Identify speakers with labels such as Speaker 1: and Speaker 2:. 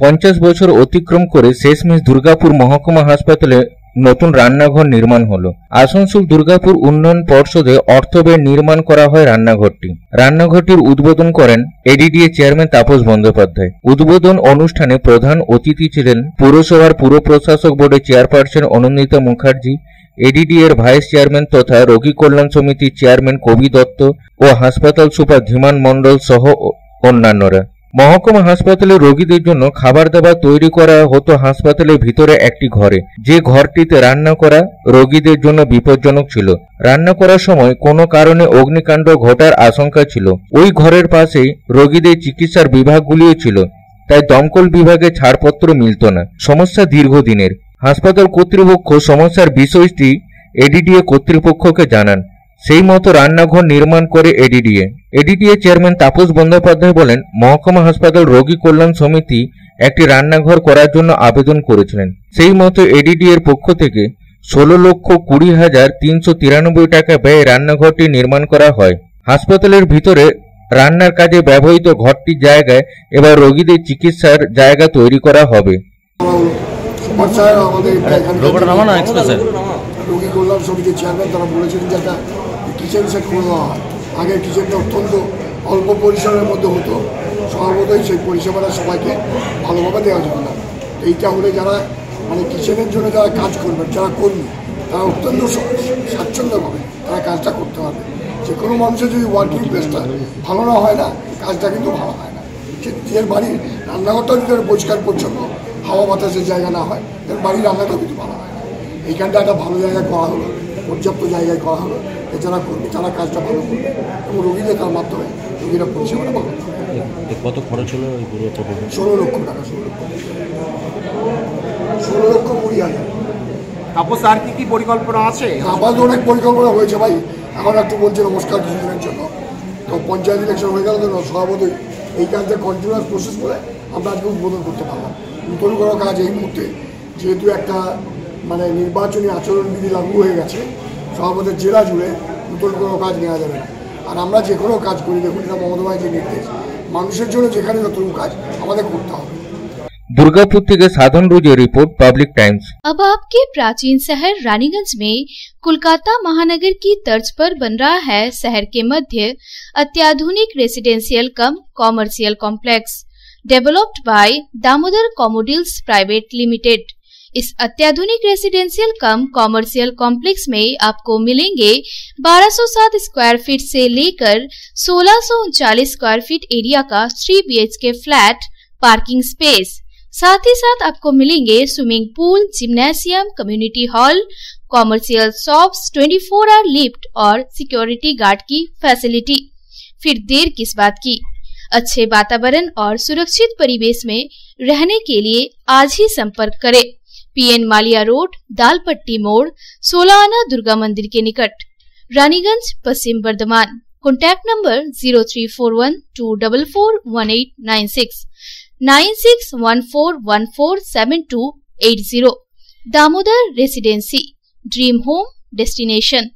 Speaker 1: পঞ্চাশ বছর অতিক্রম করে শেষমেশ দুর্গাপুর মহকুমা হাসপাতালে নতুন রান্নাঘর নির্মাণ হলো। আসানসোল দুর্গাপুর উন্নয়ন পর্ষদে অর্থ ব্যয় নির্মাণ করা হয় রান্নাঘরটি। রান্নাঘরটির উদ্বোধন করেন এডিডিএ চেয়ারম্যান তাপস বন্দ্যোপাধ্যায়। উদ্বোধন অনুষ্ঠানে প্রধান অতিথি ছিলেন পুরসভার পুর প্রশাসক বোর্ডের চেয়ারপারসন অনন্দিতা মুখার্জি এডিডি এর ভাইস চেয়ারম্যান তথা রোগী কল্যাণ সমিতির চেয়ারম্যান কবি দত্ত ও হাসপাতাল সুপার ধীমান মণ্ডল সহ অন্যান্যরা। মহকুমা হাসপাতালে রোগীদের জন্য খাবার দাবার তৈরি করা হতো হাসপাতালের ভিতরে একটি ঘরে। যে ঘরটিতে রান্না করা রোগীদের জন্য বিপজ্জনক ছিল। রান্না করার সময় কোনো কারণে অগ্নিকাণ্ড ঘটার আশঙ্কা ছিল। ওই ঘরের পাশেই রোগীদের চিকিৎসার বিভাগগুলিও ছিল। তাই দমকল বিভাগে ছাড়পত্র মিলত না। সমস্যা দীর্ঘদিনের। হাসপাতাল কর্তৃপক্ষ সমস্যার বিষয়টি এডিডিএ কর্তৃপক্ষকে জানান। সেই মতো রান্নাঘর নির্মাণ করে ADDA. ADDA chairman Tapas Bandyopadhyay বলেন মহকুমা হাসপাতাল রোগী কল্যাণ সমিতি একটি রান্নাঘর করার জন্য আবেদন করেছিলেন। সেই মতো এডিডি এর পক্ষ থেকে ষোলো লক্ষ কুড়ি হাজার তিনশো তিরানব্বই টাকা ব্যয়ে রান্নাঘরটি নির্মাণ করা হয়। হাসপাতালের ভিতরে রান্নার কাজে ব্যবহৃত ঘরটির জায়গায় এবার রোগীদের চিকিৎসার জায়গা তৈরি করা হবে।
Speaker 2: রোগী কল্যাণ সমিতির চেয়ারম্যান তারা বলেছিলেন যে একটা কিচেন সেট করে দেওয়া হয়। আগের কিচেনটা অত্যন্ত অল্প পরিসরের মধ্যে হতো স্বভাবতই সেই পরিষেবাটা সবাইকে ভালোভাবে দেওয়া যেত না। এইটা হলে যারা মানে কিচেনের জন্য যারা কাজ করবেন, যারা কর্মী, তারা অত্যন্ত স্বাচ্ছন্দ্যভাবে তারা কাজটা করতে পারবে। যে কোনো মানুষের যদি ওয়ার্কিং প্লেসটা ভালো না হয় না, কাজটা কিন্তু ভালো হয় না। সে নিজের বাড়ির রান্নাঘরটাও যদি পরিষ্কার পরিচ্ছন্ন, হাওয়া বাতাসের জায়গা না হয়, তাহলে বাড়ির রান্নাটাও কিন্তু ভালো হয় না। এইখানটা একটা ভালো জায়গায় করা হলো। পর্যাপ্ত জায়গায় করা হলো এছাড়া কর্মী তারা কাজটা ভালো করবে এবং রোগীদের তার মাধ্যমে রোগীরা পরিষেবাটা ভালো পাবে।
Speaker 3: কত খরচ হলো ওই পুরো
Speaker 2: ষোলো লক্ষ টাকা ষোলো লক্ষ। ষোলো লক্ষ কুড়ি হাজার।
Speaker 4: তাপস আর কি কি পরিকল্পনা আছে?
Speaker 2: আপাতত অনেক পরিকল্পনা হয়েছে ভাই। এখন একটু বলছে নমস্কার কিছুদিনের জন্য। তো পঞ্চায়েত ইলেকশন হয়ে গেল তো স্বভাবতই এই কাজটা কন্টিনিউয়াস প্রসেস করে আমরা আজকে উদ্বোধন করতে পারলাম। নতুন কোনো কাজ এই মুহূর্তে যেহেতু একটা मैं निवाचन आचरण विधि लागू हो गए सब জুড়ে जिला जुड़े কাজ को क्या ना जाए और যে কোনো কাজ করি দেখুন এটা মমতা যে নির্দেশ। মানুষের জন্য যেখানে যতটুকু কাজ আমাদের করতে হবে।
Speaker 1: दुर्गापुर के साधन रोज़े रिपोर्ट पब्लिक टाइम्स
Speaker 5: अब आपके प्राचीन शहर रानीगंज में कोलकाता महानगर की तर्ज पर बन रहा है शहर के मध्य अत्याधुनिक residential cum commercial complex developed by Damodar कॉमोडिल्स private limited इस अत्याधुनिक रेसिडेंशियल कम कॉमर्शियल कॉम्प्लेक्स में आपको मिलेंगे 1207 स्क्वायर फीट से लेकर सोलह स्क्वायर फीट एरिया का three BHK flat parking space साथ ही साथ आपको मिलेंगे swimming pool gymnasium community hall commercial shops 24 four hour lift और सिक्योरिटी गार्ड की फैसिलिटी फिर देर किस बात की? अच्छे वातावरण और सुरक्षित परिवेश में रहने के लिए आज ही संपर्क करें। पीएन मालिया रोड, दालपट्टी मोड़, सोलाना दुर्गा मंदिर के निकट। Raniganj, Paschim Bardhaman. Contact number zero three four one two double four one eight nine six nine six one four one four seven two eight zero Damodar residency, dream home destination.